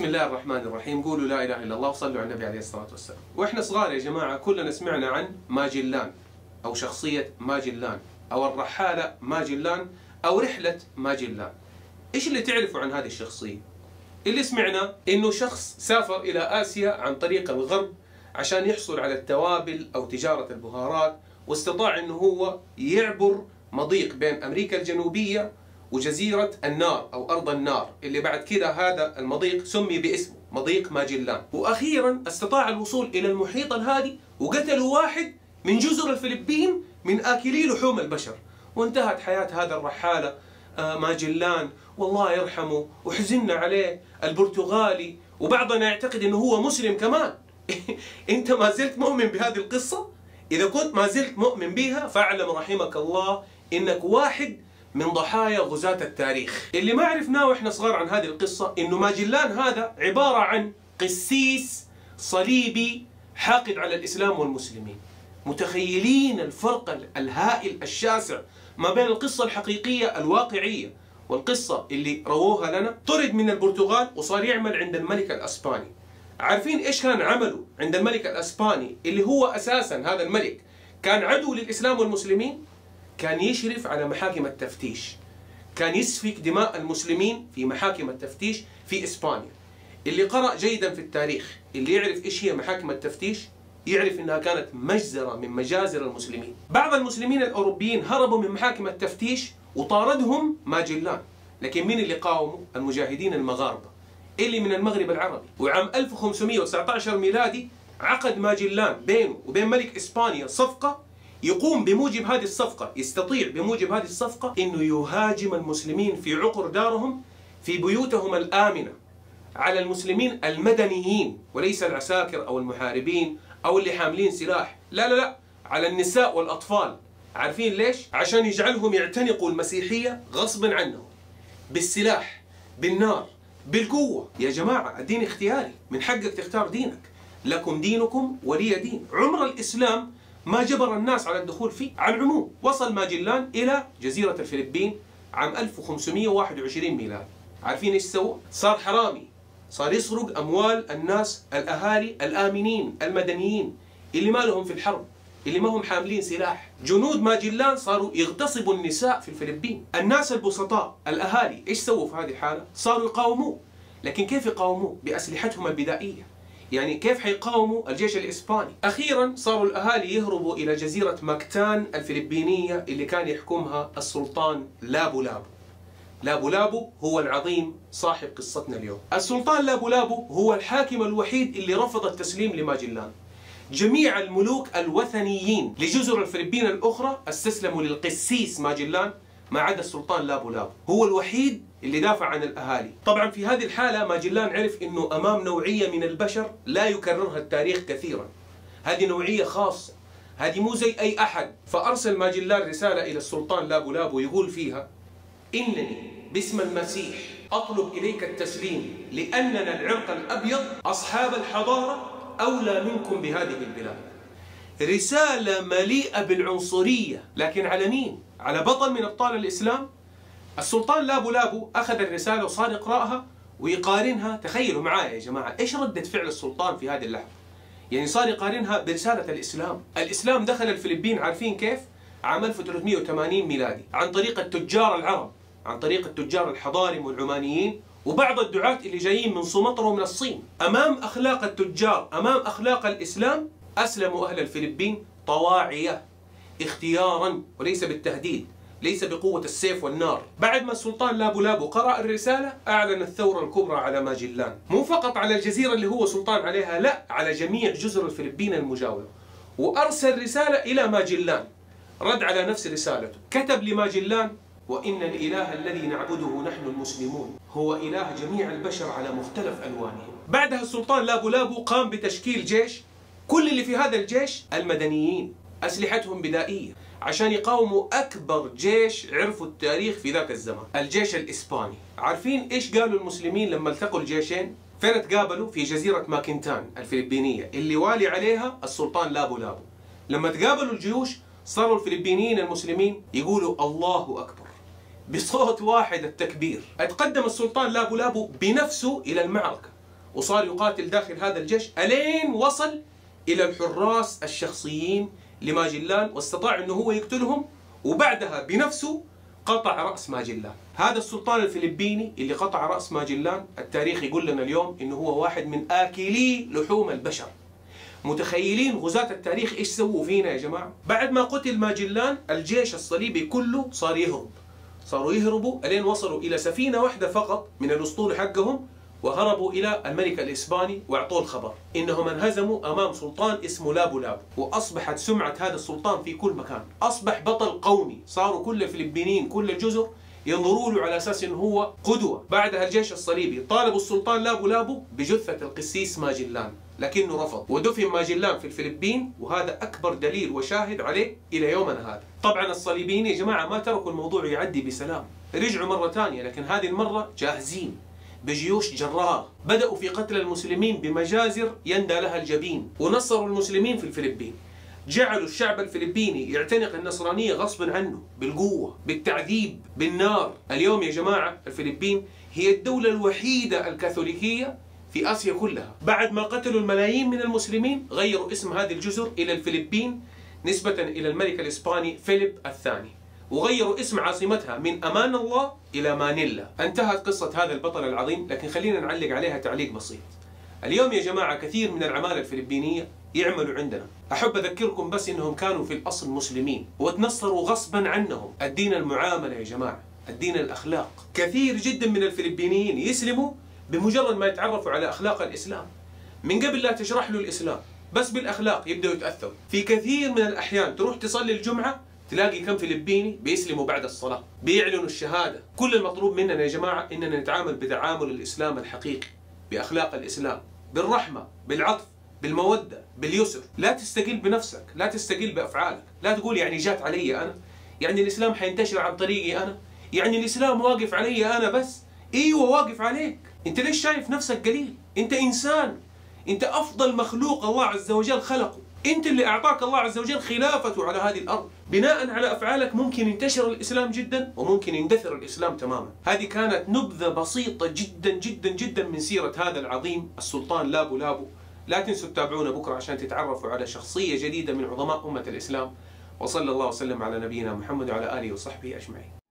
الله الرحمن الرحيم. قولوا لا إله إلا الله وصلوا على النبي عليه الصلاة والسلام. وإحنا صغار يا جماعة كلنا سمعنا عن ماجلان أو شخصية ماجلان أو الرحالة ماجلان أو رحلة ماجلان. إيش اللي تعرفوا عن هذه الشخصية؟ اللي سمعنا إنه شخص سافر إلى آسيا عن طريق الغرب عشان يحصل على التوابل أو تجارة البهارات واستطاع إنه هو يعبر مضيق بين أمريكا الجنوبية وجزيرة النار أو أرض النار اللي بعد كده هذا المضيق سمي باسمه مضيق ماجلان وأخيرا استطاع الوصول إلى المحيط الهادي وقتلوا واحد من جزر الفلبين من آكلي لحوم البشر. وانتهت حياة هذا الرحالة آه، ماجلان والله يرحمه وحزنا عليه البرتغالي. وبعضنا يعتقد إنه هو مسلم كمان. إنت ما زلت مؤمن بهذه القصة؟ إذا كنت ما زلت مؤمن بها فاعلم رحمك الله إنك واحد من ضحايا غزاة التاريخ. اللي ما عرفناه وإحنا صغار عن هذه القصة إنه ماجلان هذا عبارة عن قسيس صليبي حاقد على الإسلام والمسلمين. متخيلين الفرق الهائل الشاسع ما بين القصة الحقيقية الواقعية والقصة اللي رووها لنا. طرد من البرتغال وصار يعمل عند الملك الأسباني. عارفين إيش كان عمله عند الملك الأسباني اللي هو أساسا هذا الملك؟ كان عدو للإسلام والمسلمين؟ كان يشرف على محاكم التفتيش. كان يسفك دماء المسلمين في محاكم التفتيش في إسبانيا. اللي قرأ جيدا في التاريخ اللي يعرف إيش هي محاكم التفتيش يعرف إنها كانت مجزرة من مجازر المسلمين. بعض المسلمين الأوروبيين هربوا من محاكم التفتيش وطاردهم ماجلان، لكن مين اللي قاوموا؟ المجاهدين المغاربة. اللي من المغرب العربي، وعام 1519 ميلادي عقد ماجلان بينه وبين ملك إسبانيا صفقة يقوم بموجب هذه الصفقة، يستطيع بموجب هذه الصفقة إنه يهاجم المسلمين في عقر دارهم في بيوتهم الآمنة على المسلمين المدنيين وليس العساكر أو المحاربين أو اللي حاملين سلاح. لا لا لا على النساء والأطفال. عارفين ليش؟ عشان يجعلهم يعتنقوا المسيحية غصبا عنهم. بالسلاح بالنار بالقوة. يا جماعة الدين اختياري. من حقك تختار دينك. لكم دينكم ولي دين. عمر الإسلام ما جبر الناس على الدخول فيه على العموم. وصل ماجلان إلى جزيرة الفلبين عام 1521 ميلادي عارفين إيش سوى صار حرامي. صار يسرق أموال الناس الأهالي الآمنين المدنيين اللي ما لهم في الحرب اللي ما هم حاملين سلاح. جنود ماجلان صاروا يغتصبوا النساء في الفلبين. الناس البسطاء الأهالي إيش سووا في هذه الحالة؟ صاروا يقاوموه لكن كيف يقاوموه بأسلحتهم البدائية. يعني كيف حيقاوموا الجيش الإسباني؟ أخيرا صاروا الأهالي يهربوا إلى جزيرة ماكتان الفلبينية اللي كان يحكمها السلطان لابو لابو. لابو لابو هو العظيم صاحب قصتنا اليوم. السلطان لابو لابو هو الحاكم الوحيد اللي رفض التسليم لماجلان جميع الملوك الوثنيين لجزر الفلبين الأخرى استسلموا للقسيس ماجلان ما عدا السلطان لابو لابو. هو الوحيد اللي دافع عن الأهالي. طبعا في هذه الحالة ماجلان عرف أنه أمام نوعية من البشر لا يكررها التاريخ كثيرا. هذه نوعية خاصة. هذه مو زي أي أحد. فأرسل ماجلان رسالة إلى السلطان لابو لابو يقول فيها إنني باسم المسيح أطلب إليك التسليم لأننا العرق الأبيض أصحاب الحضارة أولى منكم بهذه البلاد. رسالة مليئة بالعنصرية. لكن على مين؟ على بطل من أبطال الإسلام؟ السلطان لابو لابو أخذ الرسالة وصار يقرأها ويقارنها. تخيلوا معايا يا جماعة إيش ردة فعل السلطان في هذه اللحظة؟ يعني صار يقارنها برسالة الإسلام. الإسلام دخل الفلبين عارفين كيف؟ عام 1380 ميلادي عن طريق التجار العرب عن طريق التجار الحضارم والعمانيين وبعض الدعاة اللي جايين من سمطرة ومن الصين. أمام أخلاق التجار أمام أخلاق الإسلام أسلموا أهل الفلبين طواعية اختيارا وليس بالتهديد. ليس بقوة السيف والنار. بعد ما السلطان لابو لابو قرأ الرسالة أعلن الثورة الكبرى على ماجلان مو فقط على الجزيرة اللي هو سلطان عليها لا على جميع جزر الفلبين المجاورة. وأرسل رسالة إلى ماجلان رد على نفس رسالته. كتب لماجلان وإن الإله الذي نعبده نحن المسلمون هو إله جميع البشر على مختلف ألوانهم. بعدها السلطان لابو لابو قام بتشكيل جيش. كل اللي في هذا الجيش المدنيين. أسلحتهم بدائية. عشان يقاوموا أكبر جيش عرفوا التاريخ في ذاك الزمان. الجيش الإسباني. عارفين إيش قالوا المسلمين لما التقوا الجيشين؟ فين تقابلوا؟ في جزيرة ماكنتان الفلبينية اللي والي عليها السلطان لابو لابو. لما تقابلوا الجيوش صاروا الفلبينيين المسلمين يقولوا الله أكبر. بصوت واحد التكبير. اتقدم السلطان لابو لابو بنفسه إلى المعركة وصار يقاتل داخل هذا الجيش. ألين وصل إلى الحراس الشخصيين لماجلان واستطاع أنه هو يقتلهم وبعدها بنفسه قطع رأس ماجلان هذا السلطان الفلبيني اللي قطع رأس ماجلان التاريخ يقول لنا اليوم إنه هو واحد من آكلي لحوم البشر. متخيلين غزاة التاريخ إيش سووا فينا يا جماعة؟ بعد ما قتل ماجلان الجيش الصليبي كله صار يهرب. صاروا يهربوا الين وصلوا إلى سفينة واحدة فقط من الأسطول حقهم. وهربوا إلى الملك الإسباني وأعطوه الخبر. إنهم انهزموا أمام سلطان اسمه لابو لابو وأصبحت سمعة هذا السلطان في كل مكان. أصبح بطل قومي صاروا كل الفلبينيين كل الجزر ينظروا له على أساس إنه هو قدوة، بعدها الجيش الصليبي طالبوا السلطان لابو لابو بجثة القسيس ماجلان، لكنه رفض، ودفن ماجلان في الفلبين وهذا أكبر دليل وشاهد عليه إلى يومنا هذا. طبعا الصليبيين يا جماعة ما تركوا الموضوع يعدي بسلام، رجعوا مرة ثانية لكن هذه المرة جاهزين. بجيوش جرار بدأوا في قتل المسلمين بمجازر يندى لها الجبين ونصروا المسلمين في الفلبين. جعلوا الشعب الفلبيني يعتنق النصرانية غصبا عنه بالقوة بالتعذيب بالنار. اليوم يا جماعة الفلبين هي الدولة الوحيدة الكاثوليكية في آسيا كلها. بعد ما قتلوا الملايين من المسلمين غيروا اسم هذه الجزر إلى الفلبين نسبة إلى الملك الإسباني فيليب الثاني. وغيروا اسم عاصمتها من أمان الله إلى مانيلا. انتهت قصة هذا البطل العظيم لكن خلينا نعلق عليها تعليق بسيط. اليوم يا جماعة كثير من العمالة الفلبينية يعملوا عندنا. أحب أذكركم بس إنهم كانوا في الأصل مسلمين وتنصروا غصبا عنهم. الدين المعاملة يا جماعة الدين الأخلاق. كثير جدا من الفلبينيين يسلموا بمجرد ما يتعرفوا على أخلاق الإسلام. من قبل لا تشرح له الإسلام بس بالأخلاق يبدأوا يتأثروا. في كثير من الأحيان تروح تصلي الجمعة تلاقي كم فلبيني بيسلموا بعد الصلاة بيعلنوا الشهادة. كل المطلوب مننا يا جماعة إننا نتعامل بتعامل الإسلام الحقيقي بأخلاق الإسلام بالرحمة بالعطف بالمودة باليسر. لا تستقل بنفسك لا تستقل بأفعالك. لا تقول يعني جات علي أنا يعني الإسلام حينتشر عن طريقي أنا يعني الإسلام واقف علي أنا بس. إيوه واقف عليك. أنت ليش شايف نفسك قليل؟ أنت إنسان. أنت أفضل مخلوق الله عز وجل خلقه. انت اللي اعطاك الله عز وجل خلافته على هذه الأرض. بناء على أفعالك ممكن ينتشر الإسلام جدا وممكن يندثر الإسلام تماما. هذه كانت نبذة بسيطة جدا جدا جدا من سيرة هذا العظيم السلطان لابو لابو. لا تنسوا تتابعونا بكرة عشان تتعرفوا على شخصية جديدة من عظماء أمة الإسلام. وصلى الله وسلم على نبينا محمد وعلى آله وصحبه أجمعين.